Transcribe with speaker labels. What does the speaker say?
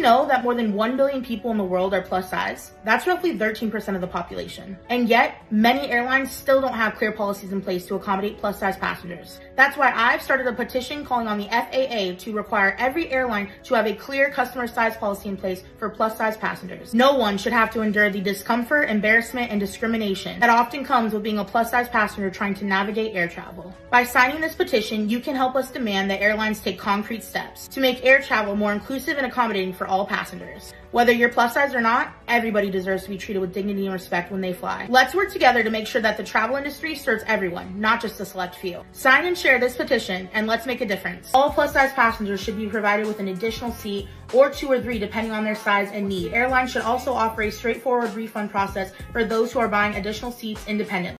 Speaker 1: know that more than 1 billion people in the world are plus size? That's roughly 13% of the population. And yet, many airlines still don't have clear policies in place to accommodate plus size passengers. That's why I've started a petition calling on the FAA to require every airline to have a clear customer size policy in place for plus size passengers. No one should have to endure the discomfort, embarrassment, and discrimination that often comes with being a plus size passenger trying to navigate air travel. By signing this petition, you can help us demand that airlines take concrete steps to make air travel more inclusive and accommodating for all passengers. Whether you're plus size or not, everybody deserves to be treated with dignity and respect when they fly. Let's work together to make sure that the travel industry serves everyone, not just a select few. Sign and share this petition and let's make a difference. All plus size passengers should be provided with an additional seat or two or three depending on their size and need. Airlines should also offer a straightforward refund process for those who are buying additional seats independently.